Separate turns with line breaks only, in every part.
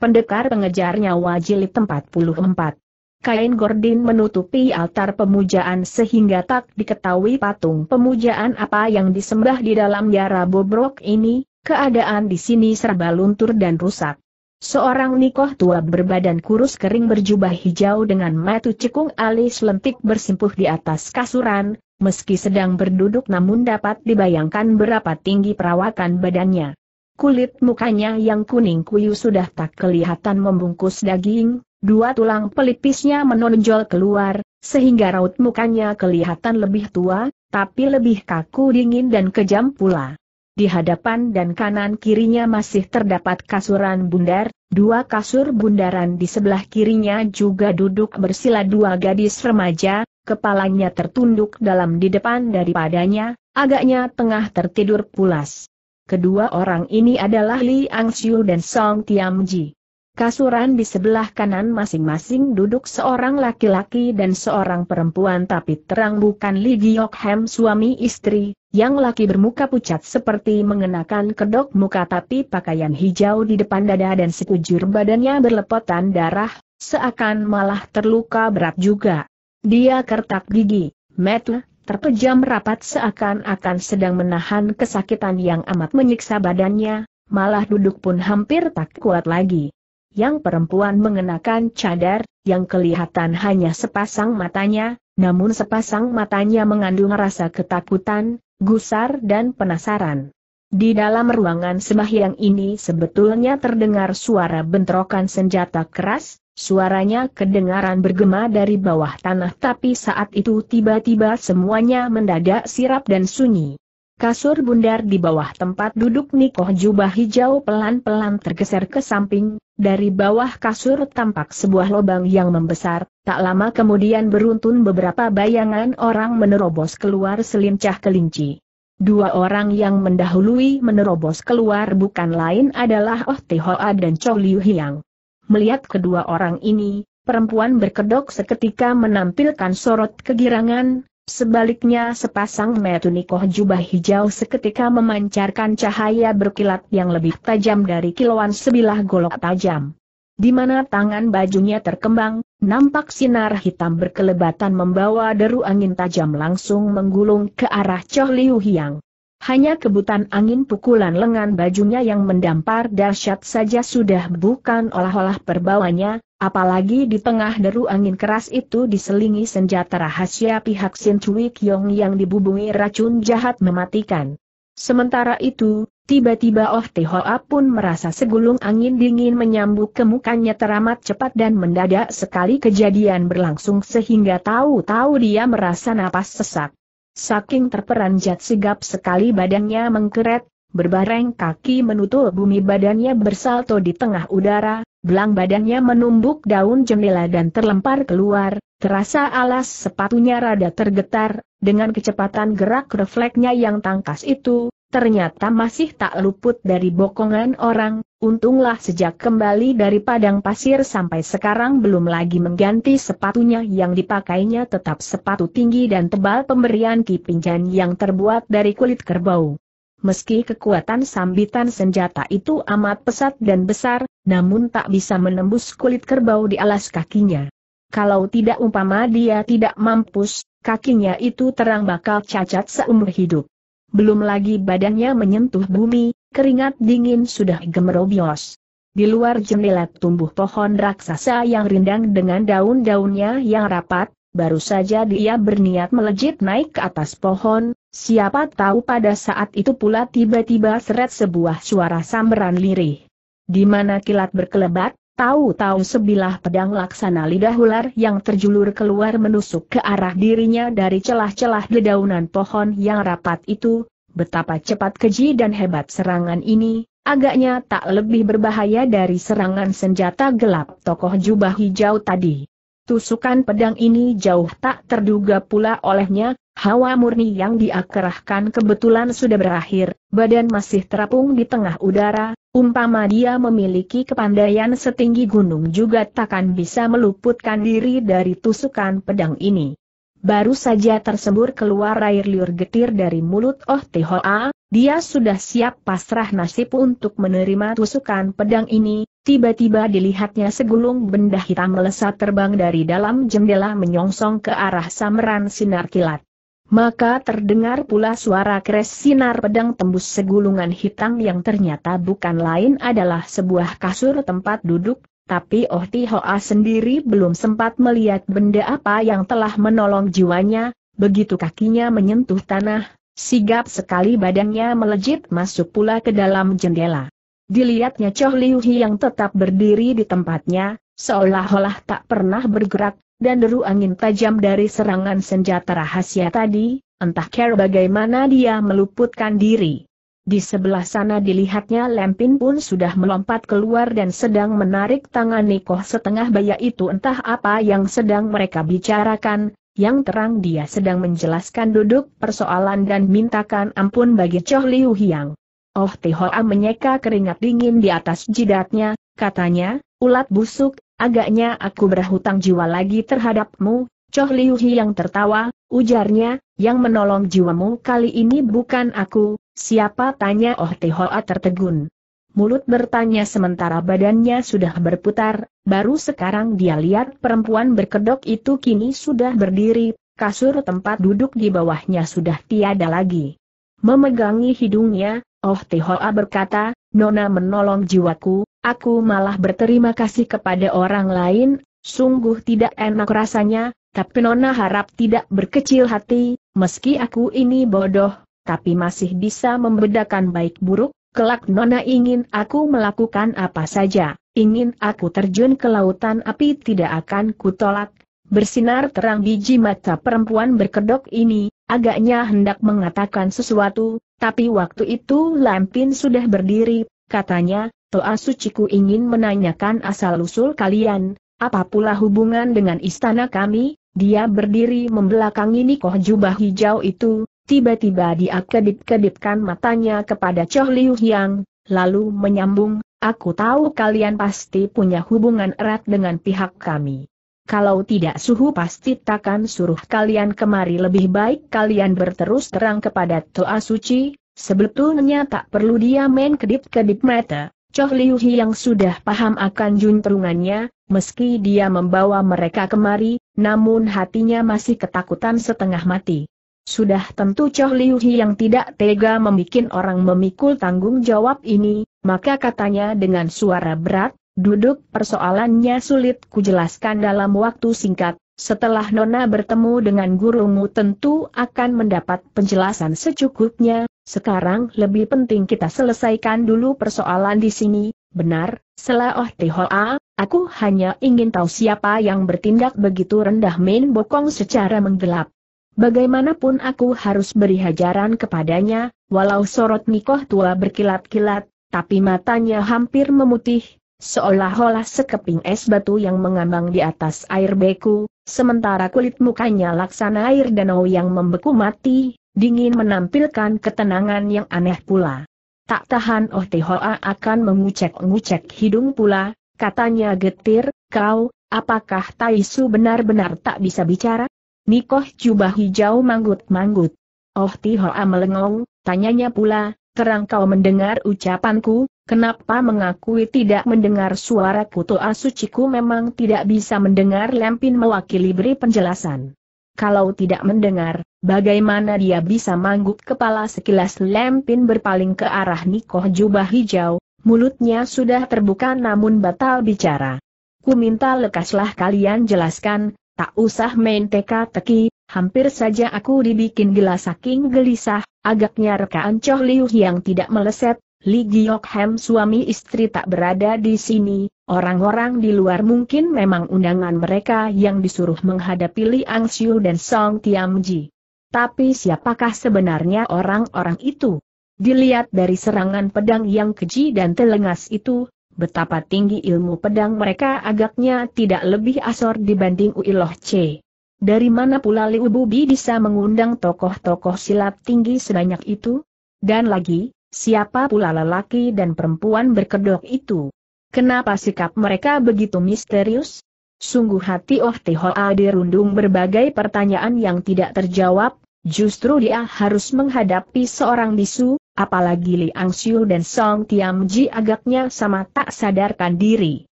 pendekar pengejar nyawa jilid 44. Kain gordin menutupi altar pemujaan sehingga tak diketahui patung pemujaan apa yang disembah di dalam yara bobrok ini, keadaan di sini serba luntur dan rusak. Seorang nikoh tua berbadan kurus kering berjubah hijau dengan matu cekung alis lentik bersimpuh di atas kasuran, meski sedang berduduk namun dapat dibayangkan berapa tinggi perawakan badannya. Kulit mukanya yang kuning kuyu sudah tak kelihatan membungkus daging, dua tulang pelipisnya menonjol keluar, sehingga raut mukanya kelihatan lebih tua, tapi lebih kaku dingin dan kejam pula. Di hadapan dan kanan kirinya masih terdapat kasuran bundar, dua kasur bundaran di sebelah kirinya juga duduk bersila dua gadis remaja, kepalanya tertunduk dalam di depan daripadanya, agaknya tengah tertidur pulas. Kedua orang ini adalah Li Angxiu dan Song Tiamji. Kasuran di sebelah kanan masing-masing duduk seorang laki-laki dan seorang perempuan tapi terang bukan Li Giok Hem suami istri, yang laki bermuka pucat seperti mengenakan kedok muka tapi pakaian hijau di depan dada dan sekujur badannya berlepotan darah, seakan malah terluka berat juga. Dia kertak gigi, metu, terpejam rapat seakan-akan sedang menahan kesakitan yang amat menyiksa badannya, malah duduk pun hampir tak kuat lagi. Yang perempuan mengenakan cadar, yang kelihatan hanya sepasang matanya, namun sepasang matanya mengandung rasa ketakutan, gusar dan penasaran. Di dalam ruangan sembahyang ini sebetulnya terdengar suara bentrokan senjata keras, Suaranya kedengaran bergema dari bawah tanah tapi saat itu tiba-tiba semuanya mendadak sirap dan sunyi. Kasur bundar di bawah tempat duduk Nikoh jubah hijau pelan-pelan tergeser ke samping, dari bawah kasur tampak sebuah lubang yang membesar, tak lama kemudian beruntun beberapa bayangan orang menerobos keluar selincah kelinci. Dua orang yang mendahului menerobos keluar bukan lain adalah Oh Tehoa dan Chow Liu Hiang. Melihat kedua orang ini, perempuan berkedok seketika menampilkan sorot kegirangan, sebaliknya sepasang metunikoh jubah hijau seketika memancarkan cahaya berkilat yang lebih tajam dari kilauan sebilah golok tajam. Di mana tangan bajunya terkembang, nampak sinar hitam berkelebatan membawa deru angin tajam langsung menggulung ke arah Chow Liu Hiang. Hanya kebutan angin pukulan lengan bajunya yang mendampar dahsyat saja sudah bukan olah-olah perbawanya, apalagi di tengah deru angin keras itu diselingi senjata rahasia pihak Sin Cui Kiong yang dibubungi racun jahat mematikan. Sementara itu, tiba-tiba Oh Tehoa pun merasa segulung angin dingin menyambut ke mukanya teramat cepat dan mendadak sekali kejadian berlangsung sehingga tahu-tahu dia merasa napas sesak. Saking terperanjat sigap sekali badannya mengkeret, berbareng kaki menutup bumi badannya bersalto di tengah udara, belang badannya menumbuk daun jendela dan terlempar keluar, terasa alas sepatunya rada tergetar, dengan kecepatan gerak refleksnya yang tangkas itu, ternyata masih tak luput dari bokongan orang, untunglah sejak kembali dari padang pasir sampai sekarang belum lagi mengganti sepatunya yang dipakainya tetap sepatu tinggi dan tebal pemberian Ki Pinjan yang terbuat dari kulit kerbau. Meski kekuatan sambitan senjata itu amat pesat dan besar, namun tak bisa menembus kulit kerbau di alas kakinya. Kalau tidak umpama dia tidak mampus, kakinya itu terang bakal cacat seumur hidup. Belum lagi badannya menyentuh bumi, keringat dingin sudah gemerobios. Di luar jendela tumbuh pohon raksasa yang rindang dengan daun-daunnya yang rapat, baru saja dia berniat melejit naik ke atas pohon, siapa tahu pada saat itu pula tiba-tiba seret sebuah suara samberan lirih. Di mana kilat berkelebat, tahu-tahu sebilah pedang laksana lidah ular yang terjulur keluar menusuk ke arah dirinya dari celah-celah dedaunan pohon yang rapat itu, betapa cepat keji dan hebat serangan ini, agaknya tak lebih berbahaya dari serangan senjata gelap tokoh jubah hijau tadi. Tusukan pedang ini jauh tak terduga pula olehnya, hawa murni yang diakerahkan kebetulan sudah berakhir, badan masih terapung di tengah udara, umpama dia memiliki kepandaian setinggi gunung juga takkan bisa meluputkan diri dari tusukan pedang ini. Baru saja tersembur keluar air liur getir dari mulut Oh Tehoa, dia sudah siap pasrah nasib untuk menerima tusukan pedang ini, tiba-tiba dilihatnya segulung benda hitam melesat terbang dari dalam jendela menyongsong ke arah sameran sinar kilat. Maka terdengar pula suara keres sinar pedang tembus segulungan hitam yang ternyata bukan lain adalah sebuah kasur tempat duduk, tapi Oh Tihoa sendiri belum sempat melihat benda apa yang telah menolong jiwanya, begitu kakinya menyentuh tanah, sigap sekali badannya melejit masuk pula ke dalam jendela. Dilihatnya Chow Liu Hi yang tetap berdiri di tempatnya, seolah-olah tak pernah bergerak, dan deru angin tajam dari serangan senjata rahasia tadi, entah care bagaimana dia meluputkan diri. Di sebelah sana dilihatnya Lempin pun sudah melompat keluar dan sedang menarik tangan Nikoh setengah baya itu entah apa yang sedang mereka bicarakan, yang terang dia sedang menjelaskan duduk persoalan dan mintakan ampun bagi Chow Liu Hiang. Oh Tihoa menyeka keringat dingin di atas jidatnya, katanya, ulat busuk, agaknya aku berhutang jiwa lagi terhadapmu, Choh Liu yang tertawa, ujarnya, yang menolong jiwamu kali ini bukan aku, siapa tanya Oh Tihoa tertegun. Mulut bertanya sementara badannya sudah berputar, baru sekarang dia lihat perempuan berkedok itu kini sudah berdiri, kasur tempat duduk di bawahnya sudah tiada lagi. Memegangi hidungnya, Oh Tihoa berkata, Nona menolong jiwaku, aku malah berterima kasih kepada orang lain, sungguh tidak enak rasanya, tapi Nona harap tidak berkecil hati, meski aku ini bodoh, tapi masih bisa membedakan baik buruk, kelak Nona ingin aku melakukan apa saja, ingin aku terjun ke lautan api tidak akan kutolak. Bersinar terang biji mata perempuan berkedok ini, agaknya hendak mengatakan sesuatu, tapi waktu itu Lampin sudah berdiri, katanya, Toa Suciku ingin menanyakan asal-usul kalian, apa pula hubungan dengan istana kami, dia berdiri membelakangi Nikoh jubah hijau itu, tiba-tiba dia kedip-kedipkan matanya kepada Chow Liu Hiang, lalu menyambung, aku tahu kalian pasti punya hubungan erat dengan pihak kami. Kalau tidak suhu pasti takkan suruh kalian kemari lebih baik kalian berterus terang kepada Toa Suci, sebetulnya tak perlu dia main kedip-kedip mata. Choh Liu Hi yang sudah paham akan juntrungannya, meski dia membawa mereka kemari, namun hatinya masih ketakutan setengah mati. Sudah tentu Choh Liu Hi yang tidak tega membuat orang memikul tanggung jawab ini, maka katanya dengan suara berat, Duduk persoalannya sulit kujelaskan dalam waktu singkat, setelah Nona bertemu dengan gurumu tentu akan mendapat penjelasan secukupnya, sekarang lebih penting kita selesaikan dulu persoalan di sini, benar, Selah Oh Tihoa, aku hanya ingin tahu siapa yang bertindak begitu rendah main bokong secara menggelap. Bagaimanapun aku harus beri hajaran kepadanya, walau sorot Nikoh tua berkilat-kilat, tapi matanya hampir memutih, seolah-olah sekeping es batu yang mengambang di atas air beku, sementara kulit mukanya laksana air danau yang membeku mati, dingin menampilkan ketenangan yang aneh pula. Tak tahan Oh Tehoa akan mengucek-ngucek hidung pula, katanya getir, kau, apakah Taisu benar-benar tak bisa bicara? Nikoh jubah hijau manggut-manggut. Oh Tihoa melengong, tanyanya pula, terang kau mendengar ucapanku, Kenapa mengakui tidak mendengar suara kutu asuciku memang tidak bisa mendengar Lempin mewakili beri penjelasan. Kalau tidak mendengar, bagaimana dia bisa mangguk kepala sekilas Lempin berpaling ke arah Nikoh jubah hijau, mulutnya sudah terbuka namun batal bicara. Ku minta lekaslah kalian jelaskan, tak usah main teka-teki, hampir saja aku dibikin gila saking gelisah, agaknya rekaan Choh Liu yang tidak meleset, Li Giok Hem suami istri tak berada di sini, orang-orang di luar mungkin memang undangan mereka yang disuruh menghadapi Li Angxiu dan Song Tiamji. Tapi siapakah sebenarnya orang-orang itu? Dilihat dari serangan pedang yang keji dan telengas itu, betapa tinggi ilmu pedang mereka agaknya tidak lebih asor dibanding Uiloh C. Dari mana pula Li Ububi bisa mengundang tokoh-tokoh silat tinggi sebanyak itu? Dan lagi, Siapa pula lelaki dan perempuan berkedok itu? Kenapa sikap mereka begitu misterius? Sungguh hati Oh Tehoa dirundung berbagai pertanyaan yang tidak terjawab, justru dia harus menghadapi seorang bisu, apalagi Li Angxiu dan Song Tiamji agaknya sama tak sadarkan diri.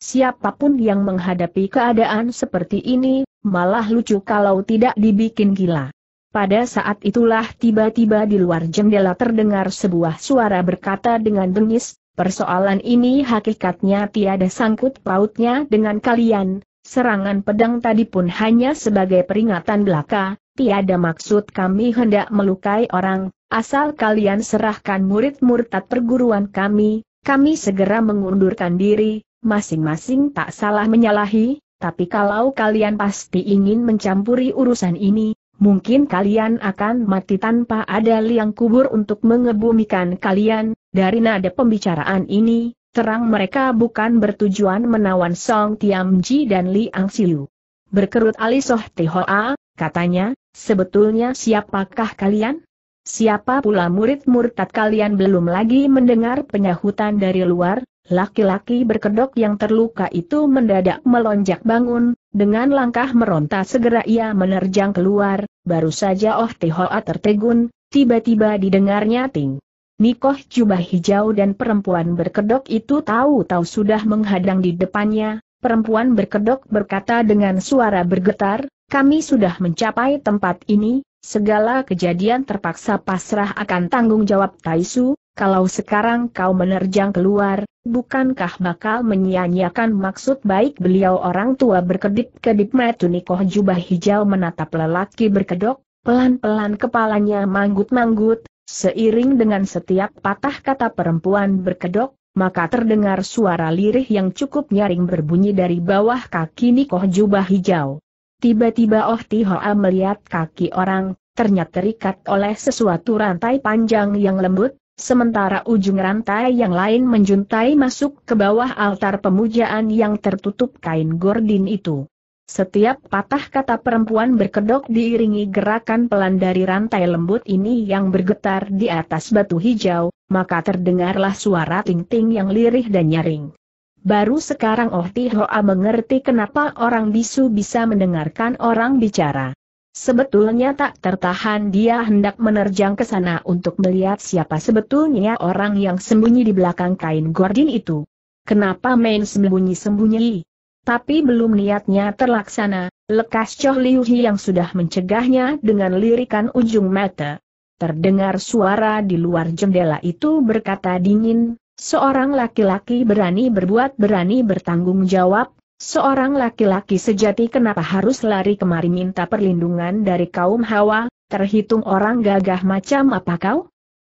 Siapa pun yang menghadapi keadaan seperti ini, malah lucu kalau tidak dibikin gila. Pada saat itulah tiba-tiba di luar jendela terdengar sebuah suara berkata dengan dengis, persoalan ini hakikatnya tiada sangkut pautnya dengan kalian, serangan pedang tadi pun hanya sebagai peringatan belaka, tiada maksud kami hendak melukai orang, asal kalian serahkan murid murtad perguruan kami, kami segera mengundurkan diri, masing-masing tak salah menyalahi, tapi kalau kalian pasti ingin mencampuri urusan ini, mungkin kalian akan mati tanpa ada liang kubur untuk mengebumikan kalian, dari nada pembicaraan ini, terang mereka bukan bertujuan menawan Song Tiamji dan Li Angsiu. Berkerut alis Soh Tihoa, katanya, sebetulnya siapakah kalian? Siapa pula murid murtad kalian belum lagi mendengar penyahutan dari luar, laki-laki berkedok yang terluka itu mendadak melonjak bangun, dengan langkah meronta segera ia menerjang keluar, baru saja Oh Tihoa tertegun, tiba-tiba didengarnya ting. Nikoh jubah hijau dan perempuan berkedok itu tahu-tahu sudah menghadang di depannya, perempuan berkedok berkata dengan suara bergetar, kami sudah mencapai tempat ini, Segala kejadian terpaksa pasrah akan tanggung jawab Taisu, kalau sekarang kau menerjang keluar, bukankah bakal menyia-nyiakan maksud baik beliau orang tua berkedip-kedip mata nikoh jubah hijau menatap lelaki berkedok, pelan-pelan kepalanya manggut-manggut, seiring dengan setiap patah kata perempuan berkedok, maka terdengar suara lirih yang cukup nyaring berbunyi dari bawah kaki nikoh jubah hijau. Tiba-tiba Oh Tihoa melihat kaki orang, ternyata terikat oleh sesuatu rantai panjang yang lembut, sementara ujung rantai yang lain menjuntai masuk ke bawah altar pemujaan yang tertutup kain gordin itu. Setiap patah kata perempuan berkedok diiringi gerakan pelan dari rantai lembut ini yang bergetar di atas batu hijau, maka terdengarlah suara ting-ting yang lirih dan nyaring. Baru sekarang Oh Tihoa mengerti kenapa orang bisu bisa mendengarkan orang bicara. Sebetulnya tak tertahan dia hendak menerjang ke sana untuk melihat siapa sebetulnya orang yang sembunyi di belakang kain gordin itu. Kenapa main sembunyi-sembunyi? Tapi belum niatnya terlaksana, lekas Choh Liu Hi yang sudah mencegahnya dengan lirikan ujung mata. Terdengar suara di luar jendela itu berkata dingin, Seorang laki-laki berani berbuat berani bertanggung jawab, seorang laki-laki sejati kenapa harus lari kemari minta perlindungan dari kaum Hawa, terhitung orang gagah macam apa kau?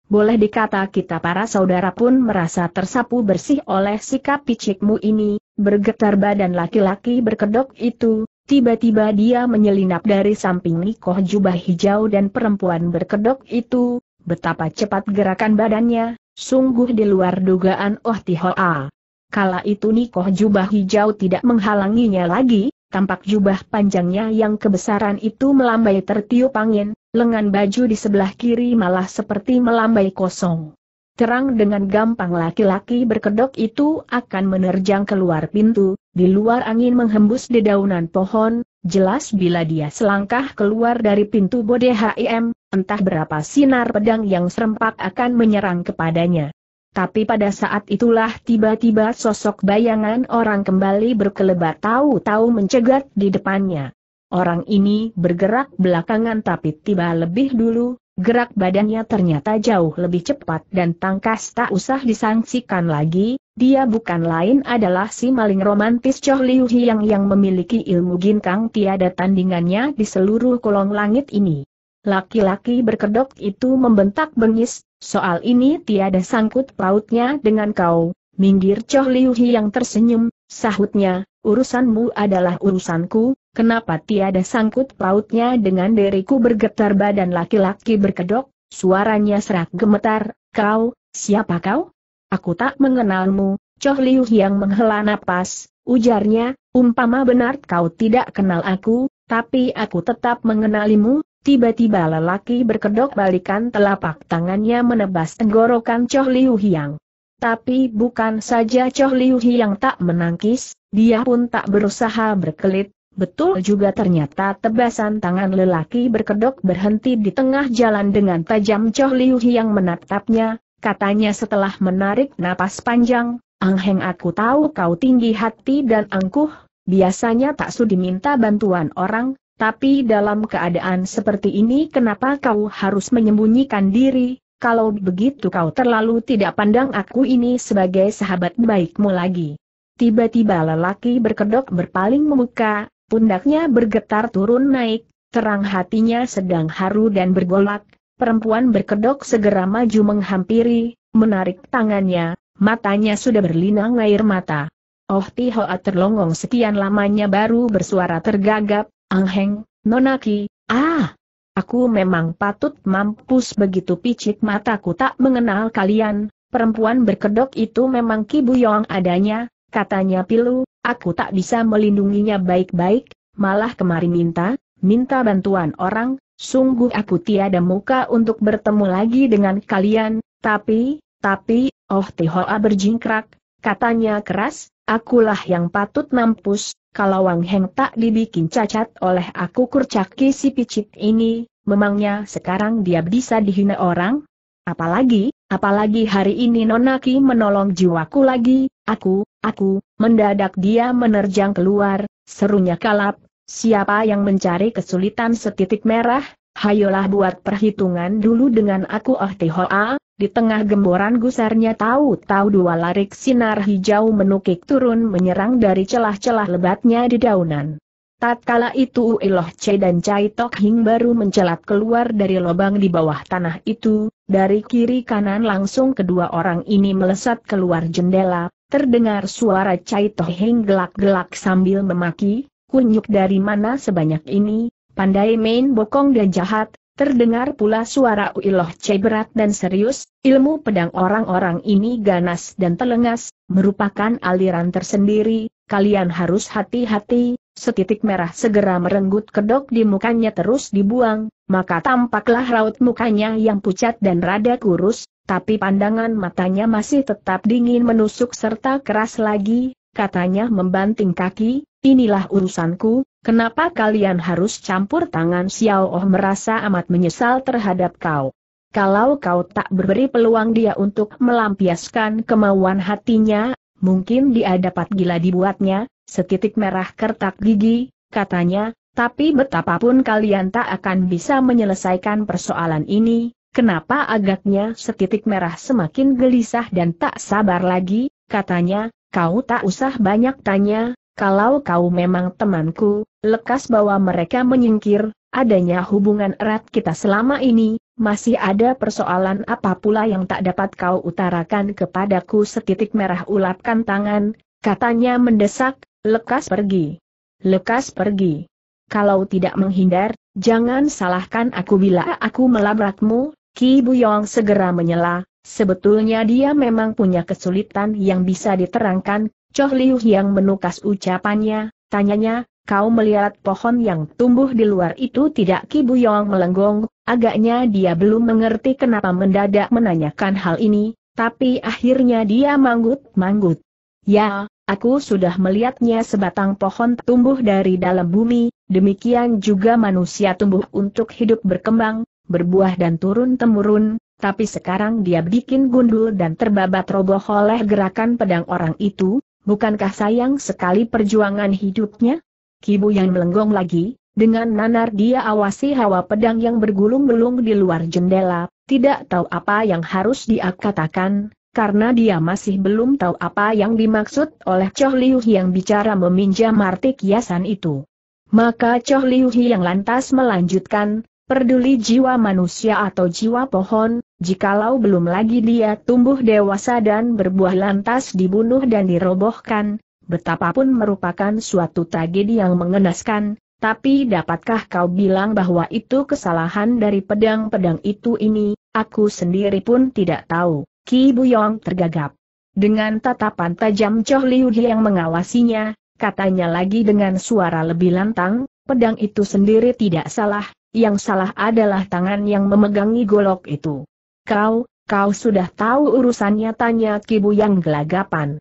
Boleh dikata kita para saudara pun merasa tersapu bersih oleh sikap picikmu ini, bergetar badan laki-laki berkedok itu, tiba-tiba dia menyelinap dari samping Nikoh jubah hijau dan perempuan berkedok itu, betapa cepat gerakan badannya, Sungguh di luar dugaan Oh Tihoa. Kala itu Nikoh jubah hijau tidak menghalanginya lagi, tampak jubah panjangnya yang kebesaran itu melambai tertiup angin, lengan baju di sebelah kiri malah seperti melambai kosong. Terang dengan gampang laki-laki berkedok itu akan menerjang keluar pintu, di luar angin menghembus dedaunan pohon, jelas bila dia selangkah keluar dari pintu Bode HIM, entah berapa sinar pedang yang serempak akan menyerang kepadanya. Tapi pada saat itulah tiba-tiba sosok bayangan orang kembali berkelebat tahu-tahu mencegat di depannya. Orang ini bergerak belakangan tapi tiba lebih dulu, gerak badannya ternyata jauh lebih cepat dan tangkas tak usah disangsikan lagi, dia bukan lain adalah si maling romantis Chow Liu Hiang yang memiliki ilmu ginkang tiada tandingannya di seluruh kolong langit ini. Laki-laki berkedok itu membentak bengis, soal ini tiada sangkut pautnya dengan kau, minggir Choh Liu yang tersenyum, sahutnya, urusanmu adalah urusanku, kenapa tiada sangkut pautnya dengan diriku? Bergetar badan laki-laki berkedok, suaranya serak gemetar, kau, siapa kau? Aku tak mengenalmu, Choh Liu yang menghela napas, ujarnya, umpama benar kau tidak kenal aku, tapi aku tetap mengenalimu, Tiba-tiba lelaki berkedok balikan telapak tangannya menebas tenggorokan Choh Liu Hiang. Tapi bukan saja Choh Liu Hiang tak menangkis, dia pun tak berusaha berkelit, betul juga ternyata tebasan tangan lelaki berkedok berhenti di tengah jalan dengan tajam Choh Liu yang menatapnya, katanya setelah menarik napas panjang, Angheng aku tahu kau tinggi hati dan angkuh, biasanya tak sudi minta bantuan orang, tapi dalam keadaan seperti ini kenapa kau harus menyembunyikan diri, kalau begitu kau terlalu tidak pandang aku ini sebagai sahabat baikmu lagi. Tiba-tiba lelaki berkedok berpaling memuka, pundaknya bergetar turun naik, terang hatinya sedang haru dan bergolak, perempuan berkedok segera maju menghampiri, menarik tangannya, matanya sudah berlinang air mata. Oh Tihoa terlongong sekian lamanya baru bersuara tergagap, Angheng, Nonaki, ah, aku memang patut mampus begitu picit mataku tak mengenal kalian, perempuan berkedok itu memang Kibuyong adanya, Katanya Pilu, aku tak bisa melindunginya baik-baik, malah kemari minta, minta bantuan orang, sungguh aku tiada muka untuk bertemu lagi dengan kalian, tapi, tapi, oh Tihoa berjingkrak, katanya keras, akulah yang patut mampus, kalau Wang Heng tak dibikin cacat oleh aku kurcaki si picit ini, memangnya sekarang dia bisa dihina orang? Apalagi, apalagi hari ini Nonaki menolong jiwaku lagi, aku, Aku, mendadak dia menerjang keluar, serunya kalap, siapa yang mencari kesulitan setitik merah, hayolah buat perhitungan dulu dengan aku oh Tihoa, di tengah gemboran gusarnya tahu-tahu dua larik sinar hijau menukik turun menyerang dari celah-celah lebatnya di daunan. Tatkala itu Uiloh Ce dan Cai Tok Hing baru mencelat keluar dari lubang di bawah tanah itu, dari kiri kanan langsung kedua orang ini melesat keluar jendela, Terdengar suara Cai Toheng gelak-gelak sambil memaki, kunyuk dari mana sebanyak ini, pandai main bokong dan jahat, terdengar pula suara Uiloh Cai berat dan serius, ilmu pedang orang-orang ini ganas dan telengas, merupakan aliran tersendiri, kalian harus hati-hati, setitik merah segera merenggut kedok di mukanya terus dibuang, maka tampaklah raut mukanya yang pucat dan rada kurus, tapi pandangan matanya masih tetap dingin menusuk serta keras lagi, katanya membanting kaki, inilah urusanku, kenapa kalian harus campur tangan Xiao Oh merasa amat menyesal terhadap kau. Kalau kau tak beri peluang dia untuk melampiaskan kemauan hatinya, mungkin dia dapat gila dibuatnya, setitik merah kertak gigi, katanya, tapi betapapun kalian tak akan bisa menyelesaikan persoalan ini, Kenapa agaknya setitik merah semakin gelisah dan tak sabar lagi, katanya, kau tak usah banyak tanya, kalau kau memang temanku, lekas bawa mereka menyingkir, adanya hubungan erat kita selama ini, masih ada persoalan apa pula yang tak dapat kau utarakan kepadaku setitik merah ulapkan tangan, katanya mendesak, lekas pergi. Lekas pergi. Kalau tidak menghindar, jangan salahkan aku bila aku melabrakmu, Ki Buyong segera menyela, sebetulnya dia memang punya kesulitan yang bisa diterangkan, Choh Liu yang menukas ucapannya, tanyanya, kau melihat pohon yang tumbuh di luar itu tidak Ki Buyong melenggong, agaknya dia belum mengerti kenapa mendadak menanyakan hal ini, tapi akhirnya dia manggut-manggut. Ya, aku sudah melihatnya sebatang pohon tumbuh dari dalam bumi, demikian juga manusia tumbuh untuk hidup berkembang, berbuah dan turun-temurun, tapi sekarang dia bikin gundul dan terbabat roboh oleh gerakan pedang orang itu, bukankah sayang sekali perjuangan hidupnya? Kibu yang melenggong lagi, dengan nanar dia awasi hawa pedang yang bergulung-gulung di luar jendela, tidak tahu apa yang harus dia katakan, karena dia masih belum tahu apa yang dimaksud oleh Choh Liu yang bicara meminjam artik kiasan itu. Maka Choh Liu yang lantas melanjutkan, Peduli jiwa manusia atau jiwa pohon, jikalau belum lagi dia tumbuh dewasa dan berbuah lantas dibunuh dan dirobohkan, betapapun merupakan suatu tragedi yang mengenaskan, tapi dapatkah kau bilang bahwa itu kesalahan dari pedang-pedang itu ini, aku sendiri pun tidak tahu, Ki Buyong tergagap. Dengan tatapan tajam Choh Liu yang mengawasinya, katanya lagi dengan suara lebih lantang, pedang itu sendiri tidak salah, yang salah adalah tangan yang memegangi golok itu. Kau, kau sudah tahu urusannya tanya Kibu yang gelagapan.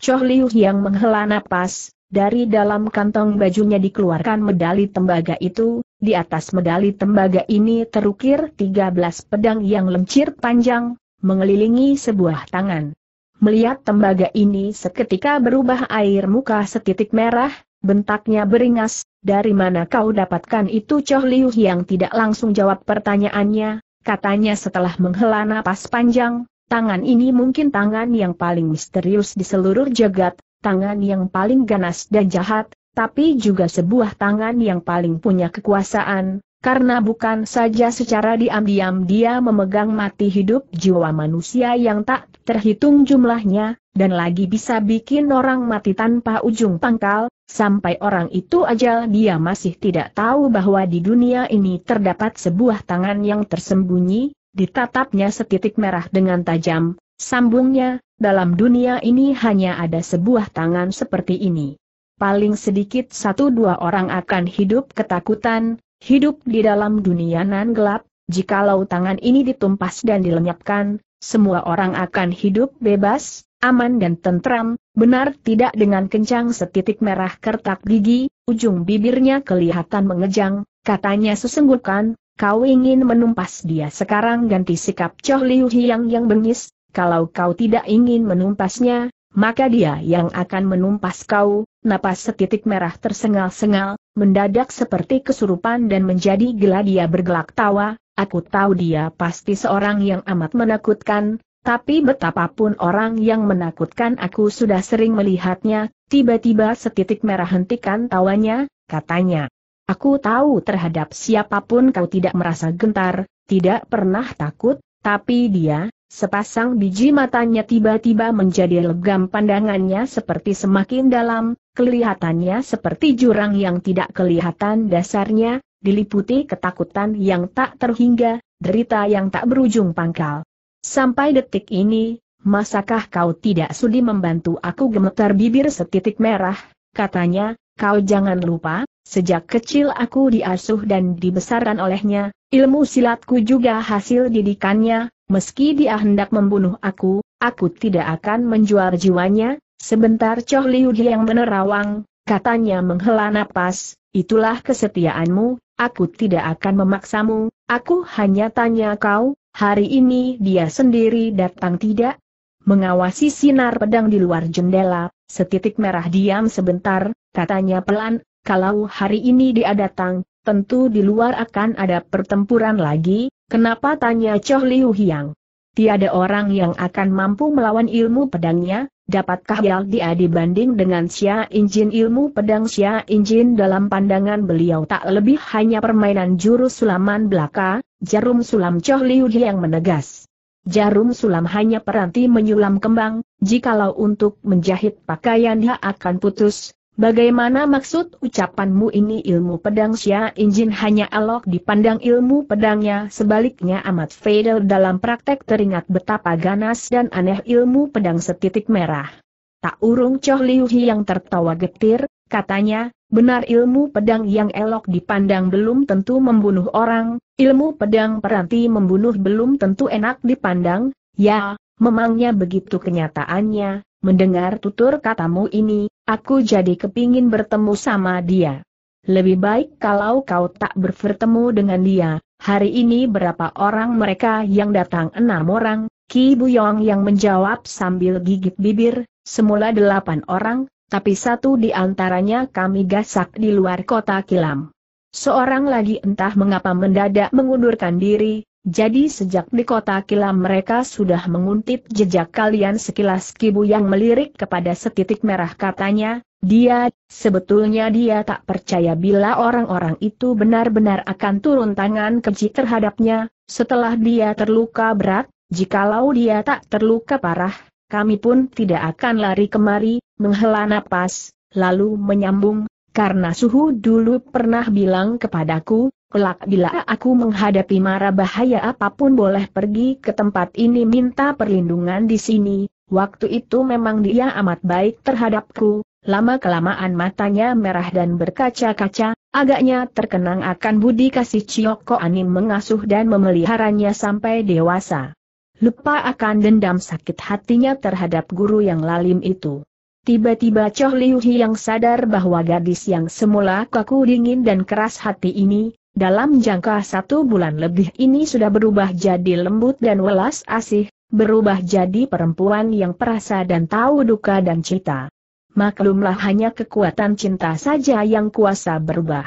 Choh Liu yang menghela napas, dari dalam kantong bajunya dikeluarkan medali tembaga itu, di atas medali tembaga ini terukir 13 pedang yang lencir panjang, mengelilingi sebuah tangan. Melihat tembaga ini seketika berubah air muka setitik merah, bentaknya beringas, dari mana kau dapatkan itu Choh Liu yang tidak langsung jawab pertanyaannya, katanya setelah menghela napas panjang, tangan ini mungkin tangan yang paling misterius di seluruh jagat, tangan yang paling ganas dan jahat, tapi juga sebuah tangan yang paling punya kekuasaan, karena bukan saja secara diam-diam dia memegang mati hidup jiwa manusia yang tak terhitung jumlahnya, dan lagi bisa bikin orang mati tanpa ujung pangkal, sampai orang itu aja dia masih tidak tahu bahwa di dunia ini terdapat sebuah tangan yang tersembunyi, ditatapnya setitik merah dengan tajam, sambungnya, dalam dunia ini hanya ada sebuah tangan seperti ini. Paling sedikit satu dua orang akan hidup ketakutan, hidup di dalam dunia nan gelap, jikalau tangan ini ditumpas dan dilenyapkan, semua orang akan hidup bebas, aman dan tentram, benar tidak dengan kencang setitik merah kertak gigi, ujung bibirnya kelihatan mengejang, katanya sesenggukan, kau ingin menumpas dia sekarang ganti sikap Choh Liu Hiang yang bengis, kalau kau tidak ingin menumpasnya, maka dia yang akan menumpas kau, napas setitik merah tersengal-sengal, mendadak seperti kesurupan dan menjadi gila dia bergelak tawa, aku tahu dia pasti seorang yang amat menakutkan, tapi betapapun orang yang menakutkan aku sudah sering melihatnya, tiba-tiba setitik merah hentikan tawanya, katanya. Aku tahu terhadap siapa pun kau tidak merasa gentar, tidak pernah takut, tapi dia, Sepasang biji matanya tiba-tiba menjadi legam pandangannya seperti semakin dalam, kelihatannya seperti jurang yang tidak kelihatan dasarnya, diliputi ketakutan yang tak terhingga, derita yang tak berujung pangkal. Sampai detik ini, masakah kau tidak sudi membantu aku gemetar bibir setitik merah, katanya, kau jangan lupa, sejak kecil aku diasuh dan dibesarkan olehnya, ilmu silatku juga hasil didikannya, Meski dia hendak membunuh aku, aku tidak akan menjual jiwanya, sebentar Choh Liu yang menerawang, katanya menghela napas, itulah kesetiaanmu, aku tidak akan memaksamu, aku hanya tanya kau, hari ini dia sendiri datang tidak? Mengawasi sinar pedang di luar jendela, setitik merah diam sebentar, katanya pelan, kalau hari ini dia datang, tentu di luar akan ada pertempuran lagi, Kenapa tanya Choh Liu Hiang? Tiada orang yang akan mampu melawan ilmu pedangnya, dapatkah ya dia dibanding dengan Xia Injin ilmu pedang Xia Injin dalam pandangan beliau tak lebih hanya permainan jurus sulaman belaka, jarum sulam Choh Liu Hiang menegas. Jarum sulam hanya peranti menyulam kembang, jikalau untuk menjahit pakaian dia akan putus, Bagaimana maksud ucapanmu ini ilmu pedang Xia Injin hanya elok dipandang ilmu pedangnya sebaliknya amat fatal dalam praktek teringat betapa ganas dan aneh ilmu pedang setitik merah. Tak urung Choh Liu yang tertawa getir, katanya, benar ilmu pedang yang elok dipandang belum tentu membunuh orang, ilmu pedang peranti membunuh belum tentu enak dipandang, ya, memangnya begitu kenyataannya, mendengar tutur katamu ini, aku jadi kepingin bertemu sama dia. Lebih baik kalau kau tak bertemu dengan dia, hari ini berapa orang mereka yang datang? Enam orang, Ki Buyong yang menjawab sambil gigit bibir, semula delapan orang, tapi satu di antaranya kami gasak di luar kota Kilam. Seorang lagi entah mengapa mendadak mengundurkan diri, jadi sejak di kota kilam mereka sudah menguntip jejak kalian sekilas kibu yang melirik kepada setitik merah katanya, dia, sebetulnya dia tak percaya bila orang-orang itu benar-benar akan turun tangan keji terhadapnya, setelah dia terluka berat, jikalau dia tak terluka parah, kami pun tidak akan lari kemari, menghela napas, lalu menyambung, karena suhu dulu pernah bilang kepadaku, Kelak bila aku menghadapi mara bahaya apa pun boleh pergi ke tempat ini minta perlindungan di sini, waktu itu memang dia amat baik terhadapku, lama-kelamaan matanya merah dan berkaca-kaca, agaknya terkenang akan budi kasih Cioko Anim mengasuh dan memeliharanya sampai dewasa. Lupa akan dendam sakit hatinya terhadap guru yang lalim itu. Tiba-tiba Choh Liu yang sadar bahwa gadis yang semula kaku dingin dan keras hati ini, dalam jangka satu bulan lebih ini sudah berubah jadi lembut dan welas asih, berubah jadi perempuan yang perasa dan tahu duka dan cita. Maklumlah hanya kekuatan cinta saja yang kuasa berubah.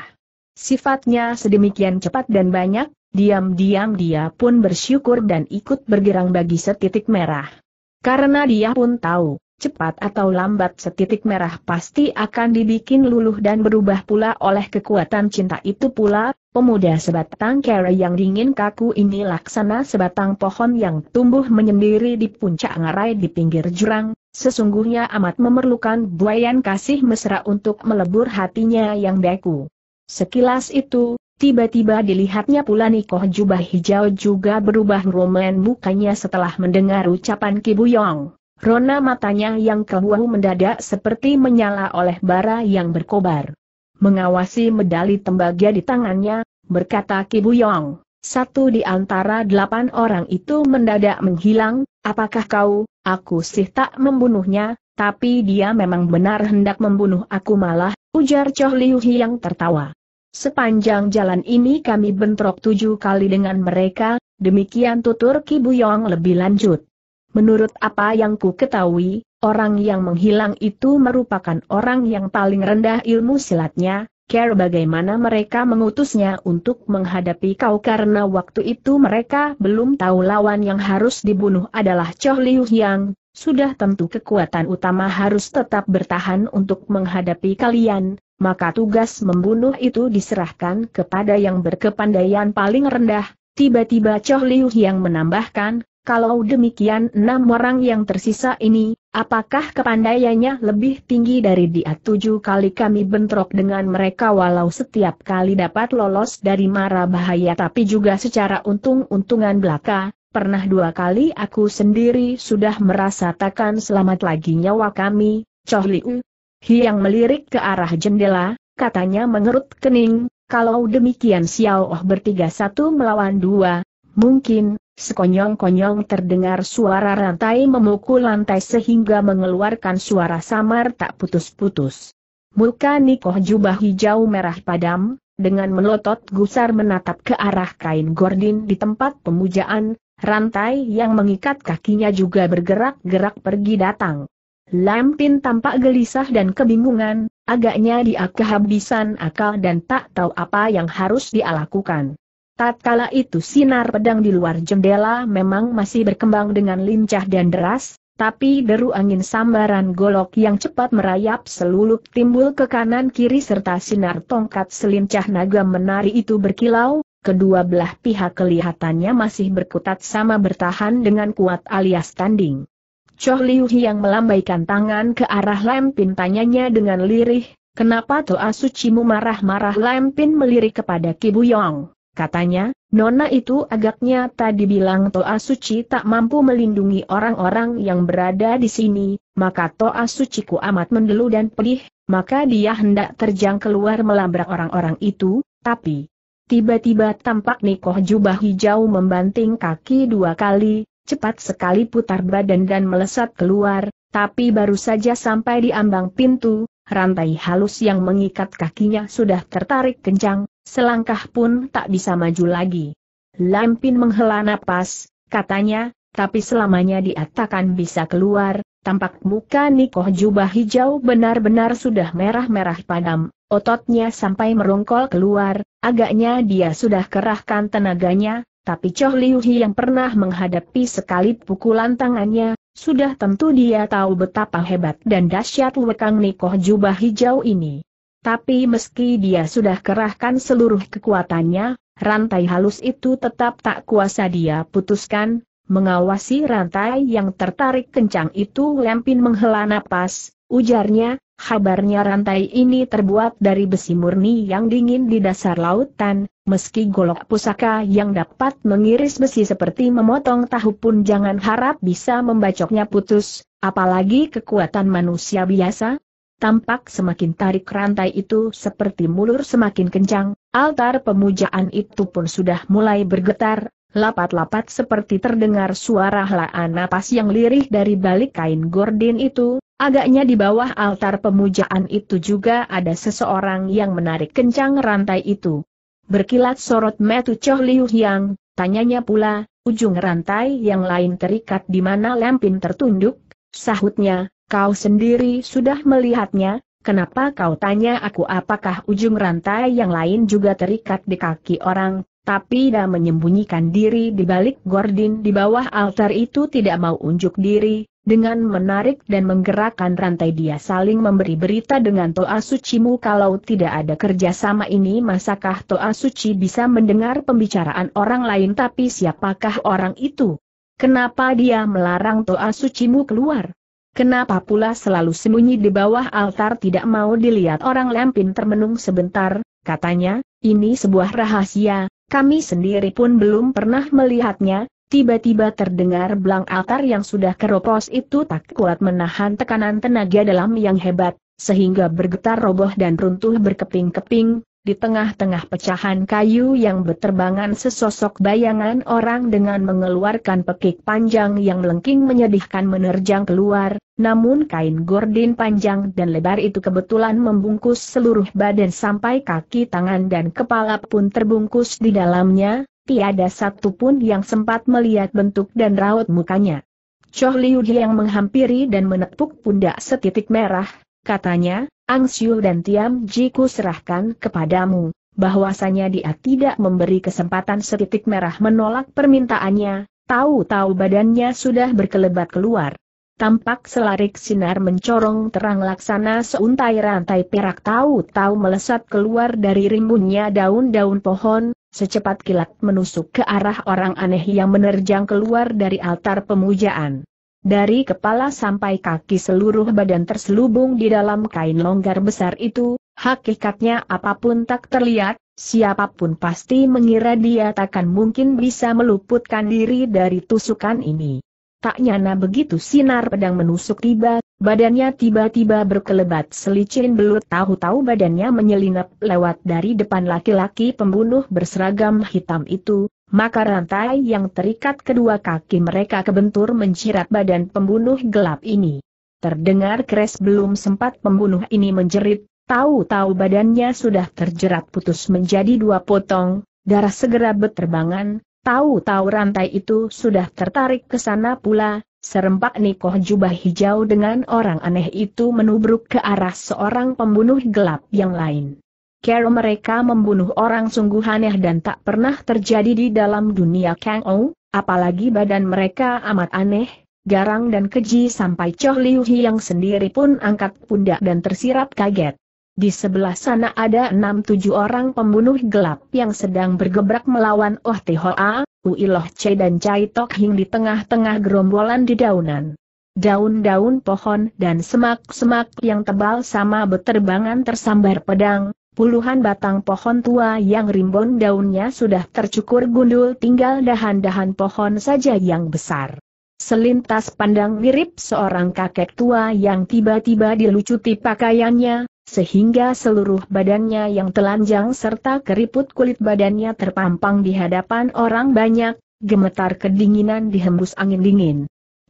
Sifatnya sedemikian cepat dan banyak, diam-diam dia pun bersyukur dan ikut bergirang bagi setitik merah. Karena dia pun tahu, cepat atau lambat setitik merah pasti akan dibikin luluh dan berubah pula oleh kekuatan cinta itu pula, pemuda sebatang kere yang dingin kaku ini laksana sebatang pohon yang tumbuh menyendiri di puncak ngarai di pinggir jurang, sesungguhnya amat memerlukan buayan kasih mesra untuk melebur hatinya yang beku. Sekilas itu, tiba-tiba dilihatnya pula Nikoh jubah hijau juga berubah roman mukanya setelah mendengar ucapan Kibuyong. Rona matanya yang kebuah mendadak seperti menyala oleh bara yang berkobar. Mengawasi medali tembaga di tangannya, berkata Kibuyong, satu di antara delapan orang itu mendadak menghilang, apakah kau, aku sih tak membunuhnya, tapi dia memang benar hendak membunuh aku malah, ujar Choh Liu yang tertawa. Sepanjang jalan ini kami bentrok tujuh kali dengan mereka, demikian tutur Kibuyong lebih lanjut. Menurut apa yang ku ketahui, orang yang menghilang itu merupakan orang yang paling rendah ilmu silatnya, care bagaimana mereka mengutusnya untuk menghadapi kau karena waktu itu mereka belum tahu lawan yang harus dibunuh adalah Choh Liu Hyang, sudah tentu kekuatan utama harus tetap bertahan untuk menghadapi kalian, maka tugas membunuh itu diserahkan kepada yang berkepandaian paling rendah, tiba-tiba Choh Liu Hyang menambahkan, kalau demikian enam orang yang tersisa ini, apakah kepandaiannya lebih tinggi dari dia tujuh kali kami bentrok dengan mereka walau setiap kali dapat lolos dari mara bahaya tapi juga secara untung-untungan belaka, pernah dua kali aku sendiri sudah merasa takkan selamat lagi nyawa kami, Choh Liu. Hiang melirik ke arah jendela, katanya mengerut kening, kalau demikian Xiao Oh bertiga satu melawan dua, mungkin, Sekonyong-konyong terdengar suara rantai memukul lantai sehingga mengeluarkan suara samar tak putus-putus. Muka Nikoh jubah hijau merah padam, dengan melotot gusar menatap ke arah kain gordin di tempat pemujaan, rantai yang mengikat kakinya juga bergerak-gerak pergi datang. Lampin tampak gelisah dan kebingungan, agaknya dia kehabisan akal dan tak tahu apa yang harus dia lakukan. Tatkala itu sinar pedang di luar jendela memang masih berkembang dengan lincah dan deras, tapi deru angin sambaran golok yang cepat merayap selulup timbul ke kanan kiri serta sinar tongkat selincah naga menari itu berkilau, kedua belah pihak kelihatannya masih berkutat sama bertahan dengan kuat alias tanding. Choh Liu yang melambaikan tangan ke arah Lempin tanyanya dengan lirih, kenapa Toa Sucimu marah-marah Lempin melirik kepada Kibuyong. Katanya, Nona itu agaknya tadi bilang Toa Suci tak mampu melindungi orang-orang yang berada di sini, maka Toa Suciku amat mendelu dan pedih, maka dia hendak terjang keluar melabrak orang-orang itu, tapi... Tiba-tiba tampak Nikoh jubah hijau membanting kaki dua kali, cepat sekali putar badan dan melesat keluar, tapi baru saja sampai di ambang pintu, rantai halus yang mengikat kakinya sudah tertarik kencang, selangkah pun tak bisa maju lagi. Lampin menghela napas, katanya, tapi selamanya dia takkan bisa keluar, tampak muka Nikoh jubah hijau benar-benar sudah merah-merah padam, ototnya sampai merongkol keluar, agaknya dia sudah kerahkan tenaganya, tapi Choh Liu Hi yang pernah menghadapi sekali pukulan tangannya, sudah tentu dia tahu betapa hebat dan dahsyat Wekang Nikoh jubah hijau ini. Tapi meski dia sudah kerahkan seluruh kekuatannya, rantai halus itu tetap tak kuasa dia putuskan, mengawasi rantai yang tertarik kencang itu Lempin menghela napas, ujarnya, kabarnya rantai ini terbuat dari besi murni yang dingin di dasar lautan, meski golok pusaka yang dapat mengiris besi seperti memotong tahu pun jangan harap bisa membacoknya putus, apalagi kekuatan manusia biasa, tampak semakin tarik rantai itu seperti mulur semakin kencang, altar pemujaan itu pun sudah mulai bergetar, lapat-lapat seperti terdengar suara helaan napas yang lirih dari balik kain gordin itu, agaknya di bawah altar pemujaan itu juga ada seseorang yang menarik kencang rantai itu. Berkilat sorot metu Choh Liu Hiang, tanyanya pula, ujung rantai yang lain terikat di mana Lampin tertunduk, sahutnya, kau sendiri sudah melihatnya, kenapa kau tanya aku apakah ujung rantai yang lain juga terikat di kaki orang, tapi dah menyembunyikan diri di balik gordin di bawah altar itu tidak mau unjuk diri, dengan menarik dan menggerakkan rantai dia saling memberi berita dengan Toa Sucimu kalau tidak ada kerjasama ini masakah Toa Suci bisa mendengar pembicaraan orang lain tapi siapakah orang itu? Kenapa dia melarang Toa Sucimu keluar? Kenapa pula selalu sembunyi di bawah altar tidak mau dilihat orang Lempin termenung sebentar, katanya, ini sebuah rahasia, kami sendiri pun belum pernah melihatnya, Tiba-tiba terdengar belang altar yang sudah keropos itu tak kuat menahan tekanan tenaga dalam yang hebat, sehingga bergetar roboh dan runtuh berkeping-keping, di tengah-tengah pecahan kayu yang berterbangan sesosok bayangan orang dengan mengeluarkan pekik panjang yang melengking menyedihkan menerjang keluar, namun kain gordin panjang dan lebar itu kebetulan membungkus seluruh badan sampai kaki tangan dan kepala pun terbungkus di dalamnya, tiada satu pun yang sempat melihat bentuk dan raut mukanya. Choh Liu yang menghampiri dan menepuk pundak setitik merah, katanya, Ang Siu dan Tiam Ji ku serahkan kepadamu, bahwasanya dia tidak memberi kesempatan setitik merah menolak permintaannya, tahu-tahu badannya sudah berkelebat keluar. Tampak selarik sinar mencorong terang laksana seuntai rantai perak tahu-tahu melesat keluar dari rimbunnya daun-daun pohon, secepat kilat menusuk ke arah orang aneh yang menerjang keluar dari altar pemujaan. Dari kepala sampai kaki seluruh badan terselubung di dalam kain longgar besar itu, hakikatnya apa pun tak terlihat, siapa pun pasti mengira dia takkan mungkin bisa meluputkan diri dari tusukan ini. Tak nyana begitu sinar pedang menusuk tiba, badannya tiba-tiba berkelebat selicin belut tahu-tahu badannya menyelinap lewat dari depan laki-laki pembunuh berseragam hitam itu, maka rantai yang terikat kedua kaki mereka kebentur mencirat badan pembunuh gelap ini. Terdengar keres belum sempat pembunuh ini menjerit, tahu-tahu badannya sudah terjerat putus menjadi dua potong, darah segera berterbangan, Tahu-tahu rantai itu sudah tertarik ke sana pula, serempak nikoh jubah hijau dengan orang aneh itu menubruk ke arah seorang pembunuh gelap yang lain. Cara mereka membunuh orang sungguh aneh dan tak pernah terjadi di dalam dunia Kang Ou, apalagi badan mereka amat aneh, garang dan keji sampai Choh Liu yang sendiri pun angkat pundak dan tersirat kaget. Di sebelah sana ada enam tujuh orang pembunuh gelap yang sedang bergebrak melawan Oh Tihoa, Uiloh Che dan Chai Tok Hing di tengah-tengah gerombolan di daunan. Daun-daun pohon dan semak-semak yang tebal sama beterbangan tersambar pedang, puluhan batang pohon tua yang rimbun daunnya sudah tercukur gundul tinggal dahan-dahan pohon saja yang besar. Selintas pandang mirip seorang kakek tua yang tiba-tiba dilucuti pakaiannya, sehingga seluruh badannya yang telanjang serta keriput kulit badannya terpampang di hadapan orang banyak, gemetar kedinginan dihembus angin dingin.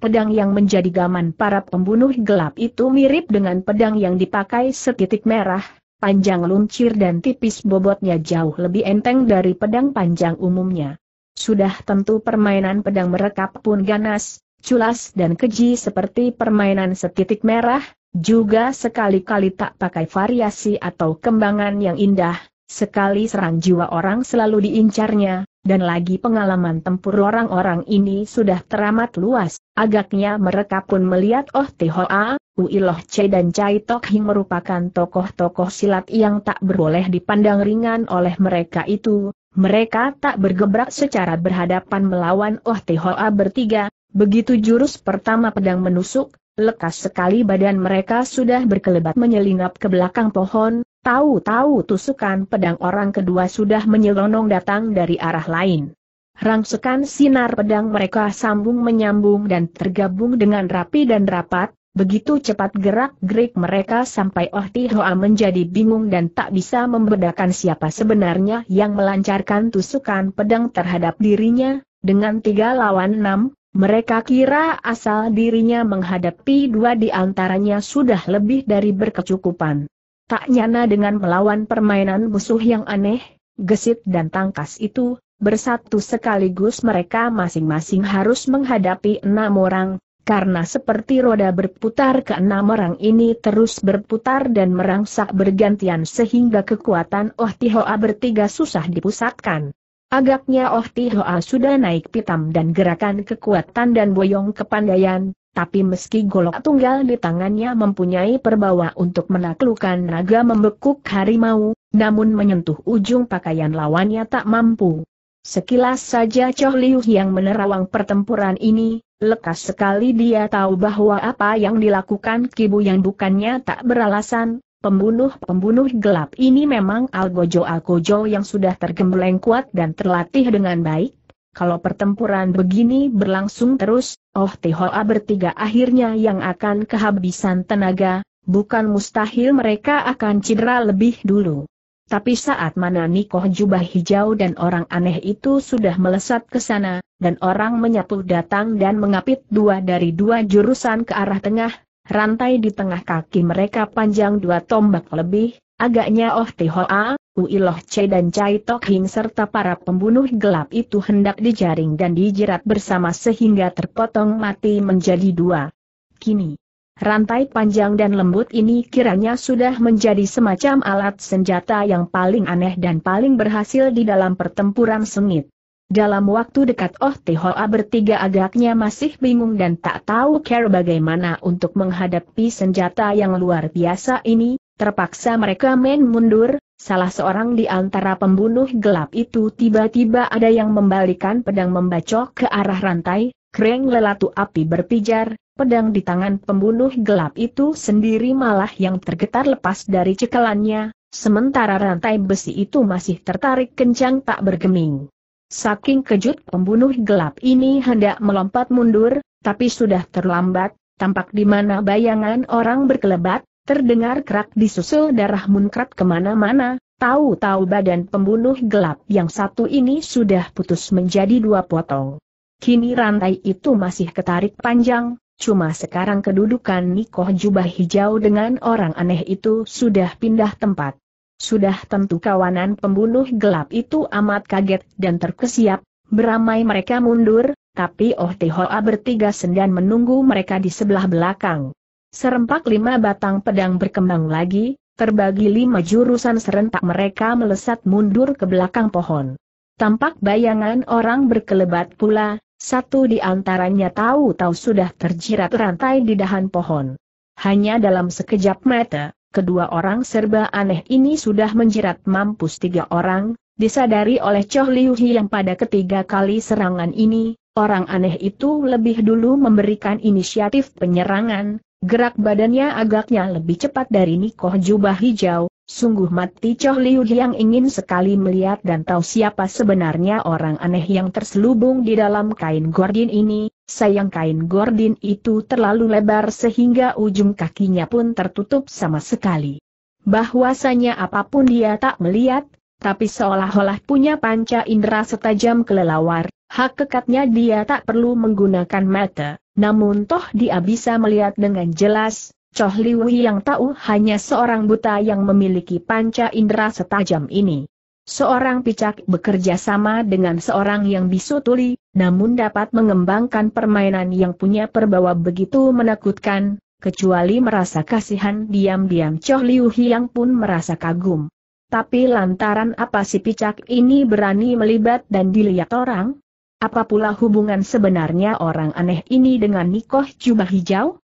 Pedang yang menjadi gaman para pembunuh gelap itu mirip dengan pedang yang dipakai setitik merah, panjang luncir dan tipis bobotnya jauh lebih enteng dari pedang panjang umumnya. Sudah tentu permainan pedang merekap pun ganas, culas dan keji seperti permainan setitik merah, juga sekali-kali tak pakai variasi atau kembangan yang indah, sekali serang jiwa orang selalu diincarnya, dan lagi pengalaman tempur orang-orang ini sudah teramat luas, agaknya mereka pun melihat Oh Tihoa, Uiloh Che dan Chai Tok Hing merupakan tokoh-tokoh silat yang tak berboleh dipandang ringan oleh mereka itu, mereka tak bergebrak secara berhadapan melawan Oh Tihoa bertiga, begitu jurus pertama pedang menusuk, lekas sekali badan mereka sudah berkelebat menyelinap ke belakang pohon, tahu-tahu tusukan pedang orang kedua sudah menyelonong datang dari arah lain. Rangsukan sinar pedang mereka sambung menyambung dan tergabung dengan rapi dan rapat, begitu cepat gerak-gerik mereka sampai Oh Tihoa menjadi bingung dan tak bisa membedakan siapa sebenarnya yang melancarkan tusukan pedang terhadap dirinya, dengan tiga lawan enam, mereka kira asal dirinya menghadapi dua di antaranya sudah lebih dari berkecukupan. Tak nyana dengan melawan permainan musuh yang aneh, gesit dan tangkas itu, bersatu sekaligus mereka masing-masing harus menghadapi enam orang, karena seperti roda berputar ke enam orang ini terus berputar dan merangsak bergantian sehingga kekuatan Oh Tihoa bertiga susah dipusatkan. Agaknya Oh Tihoa sudah naik pitam dan gerakan kekuatan dan boyong kepandaian, tapi meski golok tunggal di tangannya mempunyai perbawa untuk menaklukkan naga membekuk harimau, namun menyentuh ujung pakaian lawannya tak mampu. Sekilas saja Choh Liu yang menerawang pertempuran ini, lekas sekali dia tahu bahwa apa yang dilakukan Kibu yang bukannya tak beralasan, Pembunuh-pembunuh gelap ini memang Algojo-Algojo yang sudah tergembleng kuat dan terlatih dengan baik. Kalau pertempuran begini berlangsung terus, Oh Tihoa bertiga akhirnya yang akan kehabisan tenaga, bukan mustahil mereka akan cedera lebih dulu. Tapi saat mana Nikoh jubah hijau dan orang aneh itu sudah melesat ke sana, dan orang menyapu datang dan mengapit dua dari dua jurusan ke arah tengah, rantai di tengah kaki mereka panjang dua tombak lebih, agaknya Oh Tihoa, Uiloh Che dan Chai Tok Hing serta para pembunuh gelap itu hendak dijaring dan dijerat bersama sehingga terpotong mati menjadi dua. Kini, rantai panjang dan lembut ini kiranya sudah menjadi semacam alat senjata yang paling aneh dan paling berhasil di dalam pertempuran sengit. Dalam waktu dekat Oh Tihoa bertiga agaknya masih bingung dan tak tahu care bagaimana untuk menghadapi senjata yang luar biasa ini, terpaksa mereka main mundur, salah seorang di antara pembunuh gelap itu tiba-tiba ada yang membalikan pedang membacok ke arah rantai, kering lelatu api berpijar, pedang di tangan pembunuh gelap itu sendiri malah yang tergetar lepas dari cekelannya, sementara rantai besi itu masih tertarik kencang tak bergeming. Saking kejut pembunuh gelap ini hendak melompat mundur, tapi sudah terlambat, tampak di mana bayangan orang berkelebat, terdengar kerak disusul darah munkrat ke mana-mana, tahu-tahu badan pembunuh gelap yang satu ini sudah putus menjadi dua potong. Kini rantai itu masih ketarik panjang, cuma sekarang kedudukan Nikoh jubah hijau dengan orang aneh itu sudah pindah tempat. Sudah tentu kawanan pembunuh gelap itu amat kaget dan terkesiap, beramai mereka mundur, tapi Oh Tihoa bertiga sendan menunggu mereka di sebelah belakang. Serempak lima batang pedang berkembang lagi, terbagi lima jurusan serentak mereka melesat mundur ke belakang pohon. Tampak bayangan orang berkelebat pula, satu di antaranya tahu-tahu sudah terjirat rantai di dahan pohon. Hanya dalam sekejap mata, kedua orang serba aneh ini sudah menjerat mampus tiga orang, disadari oleh Choh Liu yang pada ketiga kali serangan ini, orang aneh itu lebih dulu memberikan inisiatif penyerangan, gerak badannya agaknya lebih cepat dari Nikoh jubah hijau, Sungguh mati Choh Liu yang ingin sekali melihat dan tahu siapa sebenarnya orang aneh yang terselubung di dalam kain gordin ini, sayang kain gordin itu terlalu lebar sehingga ujung kakinya pun tertutup sama sekali. Bahwasanya apa pun dia tak melihat, tapi seolah-olah punya panca indera setajam kelelawar, hakikatnya dia tak perlu menggunakan mata, namun toh dia bisa melihat dengan jelas, Choh Liu yang tahu hanya seorang buta yang memiliki panca indera setajam ini. Seorang picak bekerja sama dengan seorang yang bisu tuli, namun dapat mengembangkan permainan yang punya perbawa begitu menakutkan, kecuali merasa kasihan diam-diam Choh Liu yang pun merasa kagum. Tapi lantaran apa si picak ini berani melibat dan dilihat orang? Apa pula hubungan sebenarnya orang aneh ini dengan Nikoh Jubah Hijau?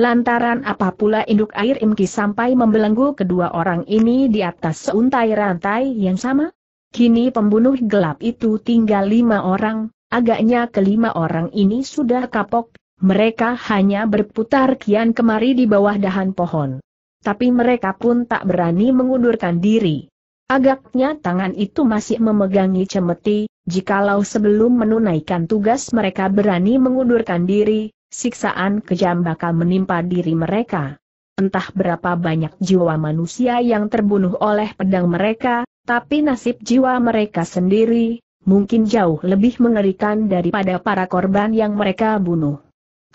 Lantaran apa pula induk air imki sampai membelenggu kedua orang ini di atas seuntai rantai yang sama? Kini pembunuh gelap itu tinggal lima orang, agaknya kelima orang ini sudah kapok, mereka hanya berputar kian kemari di bawah dahan pohon. Tapi mereka pun tak berani mengundurkan diri. Agaknya tangan itu masih memegangi cemeti, jikalau sebelum menunaikan tugas mereka berani mengundurkan diri, siksaan kejam bakal menimpa diri mereka. Entah berapa banyak jiwa manusia yang terbunuh oleh pedang mereka, tapi nasib jiwa mereka sendiri, mungkin jauh lebih mengerikan daripada para korban yang mereka bunuh.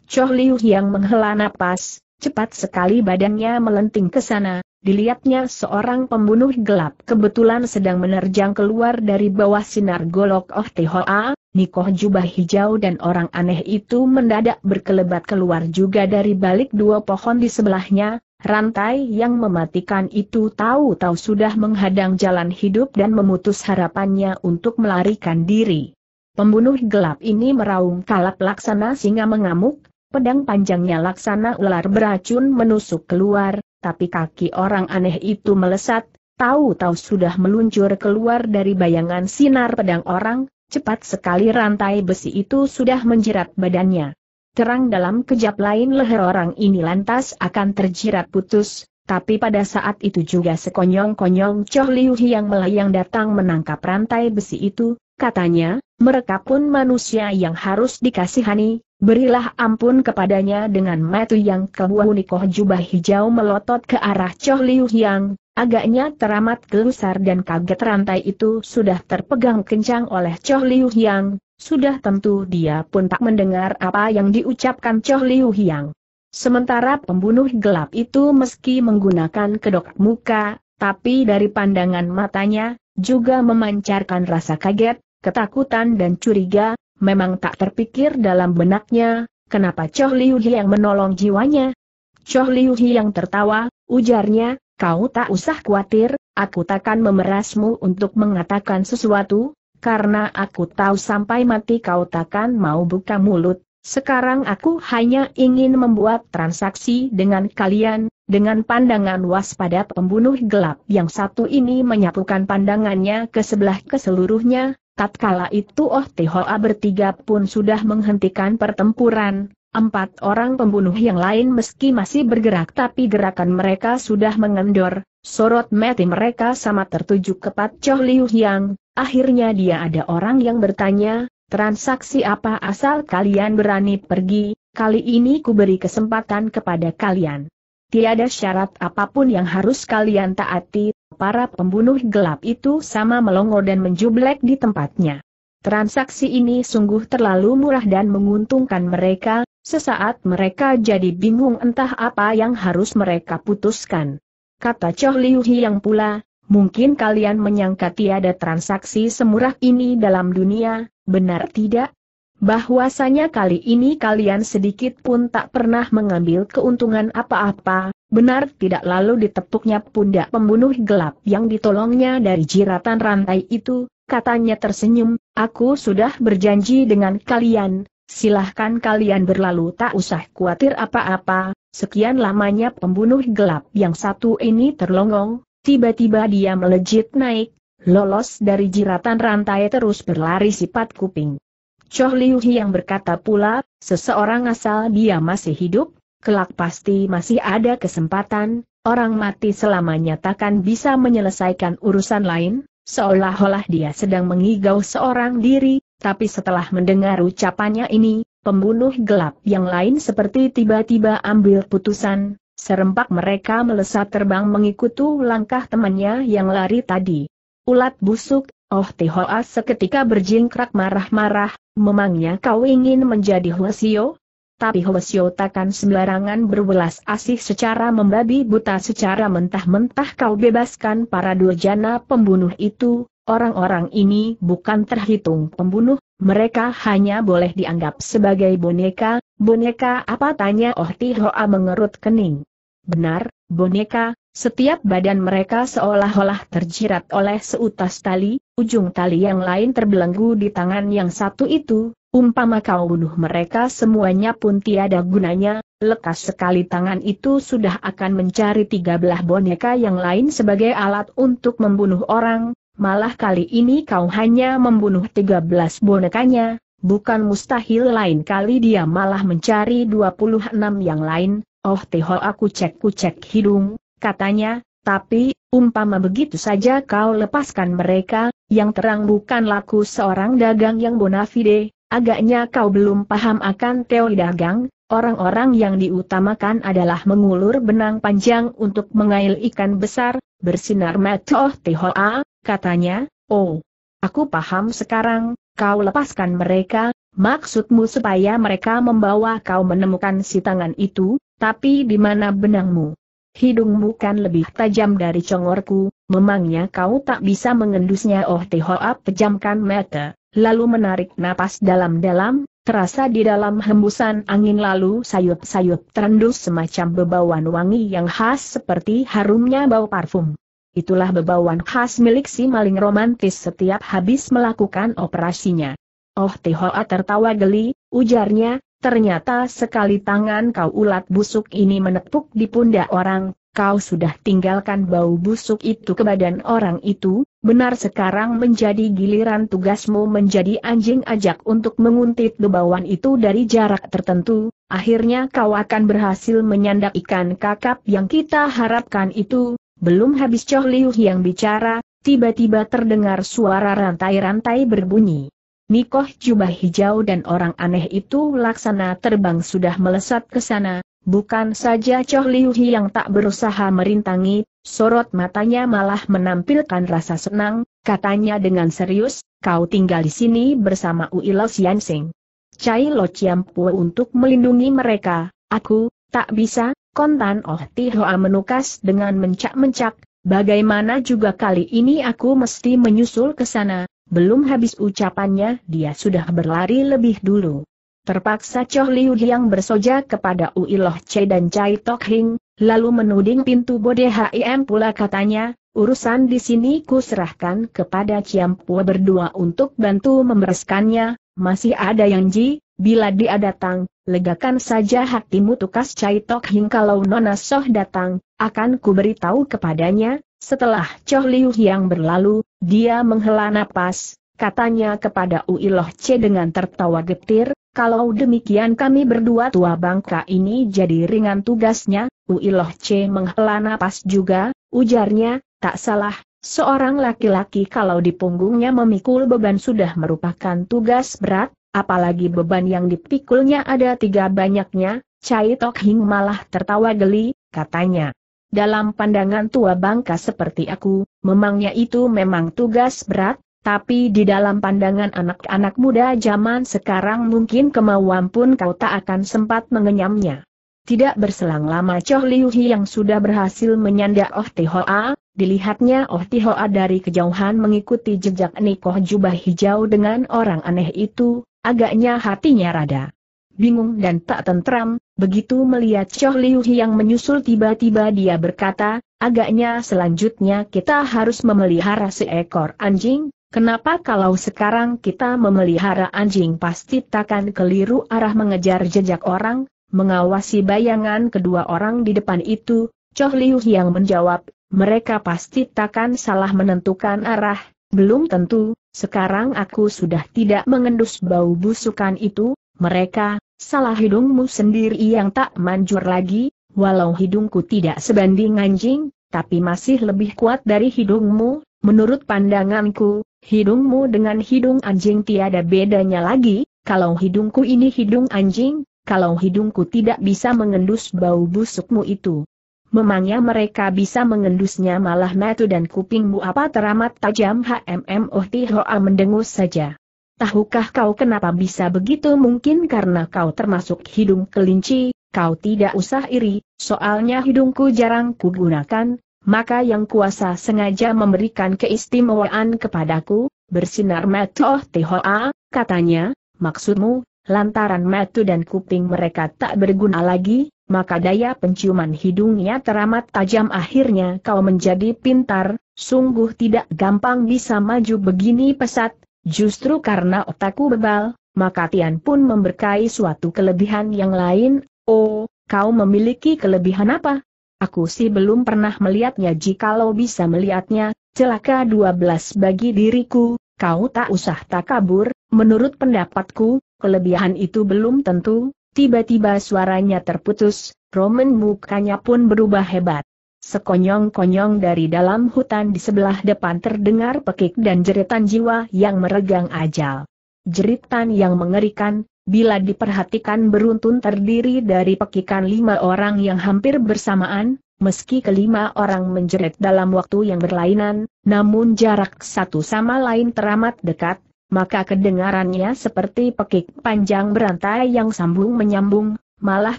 Choh Liu yang menghela napas, cepat sekali badannya melenting ke sana, dilihatnya seorang pembunuh gelap kebetulan sedang menerjang keluar dari bawah sinar golok Oh Tehoa, Nikoh jubah hijau dan orang aneh itu mendadak berkelebat keluar juga dari balik dua pohon di sebelahnya, Rantai yang mematikan itu tahu-tahu sudah menghadang jalan hidup dan memutus harapannya untuk melarikan diri. Pembunuh gelap ini meraung kalap laksana singa mengamuk, pedang panjangnya laksana ular beracun menusuk keluar, tapi kaki orang aneh itu melesat, tahu-tahu sudah meluncur keluar dari bayangan sinar pedang orang, cepat sekali rantai besi itu sudah menjerat badannya. Terang dalam kejap lain leher orang ini lantas akan terjirat putus, tapi pada saat itu juga sekonyong-konyong Choh Liu yang melayang datang menangkap rantai besi itu, katanya, mereka pun manusia yang harus dikasihani, berilah ampun kepadanya dengan mata yang kebuah unikoh jubah hijau melotot ke arah Choh Liu Hiang, agaknya teramat gelusar dan kaget rantai itu sudah terpegang kencang oleh Choh Liu Hiang, sudah tentu dia pun tak mendengar apa yang diucapkan Choh Liu Hiang. Sementara pembunuh gelap itu meski menggunakan kedok muka, tapi dari pandangan matanya, juga memancarkan rasa kaget, ketakutan dan curiga, memang tak terpikir dalam benaknya, kenapa Choh Liu Hiang menolong jiwanya. Choh Liu Hiang tertawa, ujarnya, kau tak usah khawatir, aku takkan memerasmu untuk mengatakan sesuatu, karena aku tahu sampai mati kau takkan mau buka mulut. Sekarang aku hanya ingin membuat transaksi dengan kalian, dengan pandangan waspada pembunuh gelap yang satu ini menyapukan pandangannya ke sebelah ke seluruhnya, tatkala itu Oh Tehoa bertiga pun sudah menghentikan pertempuran, empat orang pembunuh yang lain meski masih bergerak tapi gerakan mereka sudah mengendor, sorot mati mereka sama tertuju ke Pat Choh Liu Hiang, Akhirnya dia ada orang yang bertanya, transaksi apa asal kalian berani pergi, kali ini ku beri kesempatan kepada kalian. Tiada syarat apa pun yang harus kalian taati, para pembunuh gelap itu sama melongo dan menjublek di tempatnya. Transaksi ini sungguh terlalu murah dan menguntungkan mereka, sesaat mereka jadi bingung entah apa yang harus mereka putuskan. Kata Choh Liu yang pula, Mungkin kalian menyangka tiada transaksi semurah ini dalam dunia, benar tidak? Bahwasanya kali ini kalian sedikit pun tak pernah mengambil keuntungan apa-apa, benar tidak lalu ditepuknya pundak pembunuh gelap yang ditolongnya dari jiratan rantai itu, katanya tersenyum, aku sudah berjanji dengan kalian, silahkan kalian berlalu tak usah khawatir apa-apa, sekian lamanya pembunuh gelap yang satu ini terlongong, Tiba-tiba dia melejit naik, lolos dari jiratan rantai terus berlari sifat kuping. Choh Liu yang berkata pula, seseorang asal dia masih hidup, kelak pasti masih ada kesempatan, orang mati selamanya takkan bisa menyelesaikan urusan lain, seolah-olah dia sedang mengigau seorang diri, tapi setelah mendengar ucapannya ini, pembunuh gelap yang lain seperti tiba-tiba ambil putusan, Serempak mereka melesat terbang mengikuti langkah temannya yang lari tadi. Ulat busuk, oh Tehoa seketika berjingkrak marah-marah, memangnya kau ingin menjadi Hwasyo? Tapi Hwasyo takkan sembarangan berwelas asih secara membabi buta secara mentah-mentah kau bebaskan para jana pembunuh itu, orang-orang ini bukan terhitung pembunuh, mereka hanya boleh dianggap sebagai boneka, boneka apa? tanya Oh Tihoa mengerut kening. Benar, boneka, setiap badan mereka seolah-olah terjerat oleh seutas tali, ujung tali yang lain terbelenggu di tangan yang satu itu, umpama kau bunuh mereka semuanya pun tiada gunanya, lekas sekali tangan itu sudah akan mencari tiga belah boneka yang lain sebagai alat untuk membunuh orang, malah kali ini kau hanya membunuh 13 bonekanya, bukan mustahil lain kali dia malah mencari 26 yang lain, oh teho aku cek-kucek hidung, katanya, tapi, umpama begitu saja kau lepaskan mereka, yang terang bukan laku seorang dagang yang bonafide, agaknya kau belum paham akan teori dagang, orang-orang yang diutamakan adalah mengulur benang panjang untuk mengail ikan besar, bersinar mata oh tehoa, katanya, oh. Aku paham sekarang, kau lepaskan mereka, maksudmu supaya mereka membawa kau menemukan si tangan itu, tapi di mana benangmu? Hidungmu kan lebih tajam dari congorku, memangnya kau tak bisa mengendusnya Oh Tihoa pejamkan mata, lalu menarik napas dalam-dalam, terasa di dalam hembusan angin lalu sayup-sayup terendus semacam bebauan wangi yang khas seperti harumnya bau parfum. Itulah bebauan khas milik si maling romantis setiap habis melakukan operasinya. Oh Tihoa tertawa geli, ujarnya, Ternyata sekali tangan kau ulat busuk ini menepuk di pundak orang, kau sudah tinggalkan bau busuk itu ke badan orang itu, benar sekarang menjadi giliran tugasmu menjadi anjing ajak untuk menguntit bebauan itu dari jarak tertentu, akhirnya kau akan berhasil menyandak ikan kakap yang kita harapkan itu, belum habis Choh Liu yang bicara, tiba-tiba terdengar suara rantai-rantai berbunyi. Nikoh jubah hijau dan orang aneh itu laksana terbang sudah melesat ke sana, bukan saja Choh Liu yang tak berusaha merintangi, sorot matanya malah menampilkan rasa senang, katanya dengan serius, kau tinggal di sini bersama Ui Lo Sian Sing. Cai Lo Ciampu untuk melindungi mereka, aku, tak bisa, kontan Oh Tihoa menukas dengan mencak-mencak, bagaimana juga kali ini aku mesti menyusul ke sana, belum habis ucapannya, dia sudah berlari lebih dulu. Terpaksa Choh Liu yang bersoja kepada Ui Loh Che dan Chai Tok Hing, lalu menuding pintu Bode HIM pula katanya, urusan di sini ku serahkan kepada Ciampu berdua untuk bantu membereskannya, masih ada yang ji, bila dia datang, legakan saja hatimu tukas Chai Tok Hing kalau Nona Soh datang, akan ku beritahu kepadanya, setelah Choh Liu yang berlalu, dia menghela napas, katanya kepada Ui Loh Che dengan tertawa getir, kalau demikian kami berdua tua bangka ini jadi ringan tugasnya, Ui Loh Che menghela napas juga, ujarnya, tak salah, seorang laki-laki kalau di punggungnya memikul beban sudah merupakan tugas berat, apalagi beban yang dipikulnya ada tiga banyaknya, Cai Tok Hing malah tertawa geli, katanya. Dalam pandangan tua bangka seperti aku, memangnya itu memang tugas berat, tapi di dalam pandangan anak-anak muda zaman sekarang mungkin kemauan pun kau tak akan sempat mengenyamnya. Tidak berselang lama Choh Liu Hi yang sudah berhasil menyanda Oh Tihoa, dilihatnya Oh Tihoa dari kejauhan mengikuti jejak Nikoh jubah hijau dengan orang aneh itu, agaknya hatinya rada bingung dan tak tentram, begitu melihat Choh Liu yang menyusul tiba-tiba dia berkata, agaknya selanjutnya kita harus memelihara seekor anjing, kenapa kalau sekarang kita memelihara anjing pasti takkan keliru arah mengejar jejak orang, mengawasi bayangan kedua orang di depan itu, Choh Liu yang menjawab, mereka pasti takkan salah menentukan arah, belum tentu, sekarang aku sudah tidak mengendus bau busukan itu, mereka, Salah hidungmu sendiri yang tak manjur lagi, walau hidungku tidak sebanding anjing, tapi masih lebih kuat dari hidungmu, menurut pandanganku, hidungmu dengan hidung anjing tiada bedanya lagi, kalau hidungku ini hidung anjing, kalau hidungku tidak bisa mengendus bau busukmu itu. Memangnya mereka bisa mengendusnya malah mata dan kupingmu apa teramat tajam HMM Oh Tihoa mendengus saja. Tahukah kau kenapa bisa begitu? Mungkin karena kau termasuk hidung kelinci, kau tidak usah iri, soalnya hidungku jarang kugunakan, maka yang kuasa sengaja memberikan keistimewaan kepadaku, bersinar mata oh Tihoa, katanya, maksudmu, lantaran mata dan kuping mereka tak berguna lagi, maka daya penciuman hidungnya teramat tajam. Akhirnya kau menjadi pintar, sungguh tidak gampang bisa maju begini pesat, Justru karena otakku bebal, maka Tian pun memberkai suatu kelebihan yang lain, oh, kau memiliki kelebihan apa? Aku sih belum pernah melihatnya. Jikalau bisa melihatnya, celaka 12 bagi diriku, kau tak usah tak kabur, menurut pendapatku, kelebihan itu belum tentu, tiba-tiba suaranya terputus, Roman mukanya pun berubah hebat. Sekonyong-konyong dari dalam hutan di sebelah depan terdengar pekik dan jeritan jiwa yang meregang ajal. Jeritan yang mengerikan, bila diperhatikan beruntun terdiri dari pekikan lima orang yang hampir bersamaan, Meski kelima orang menjerit dalam waktu yang berlainan, namun jarak satu sama lain teramat dekat, maka kedengarannya seperti pekik panjang berantai yang sambung menyambung, malah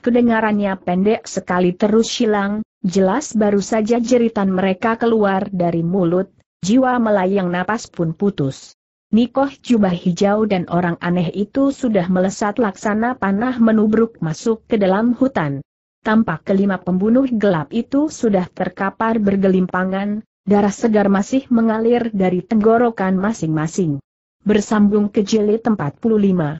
kedengarannya pendek sekali terus silang, jelas baru saja jeritan mereka keluar dari mulut, jiwa melayang napas pun putus. Nikoh jubah hijau dan orang aneh itu sudah melesat laksana panah menubruk masuk ke dalam hutan. Tampak kelima pembunuh gelap itu sudah terkapar bergelimpangan, darah segar masih mengalir dari tenggorokan masing-masing. Bersambung ke jilid 45.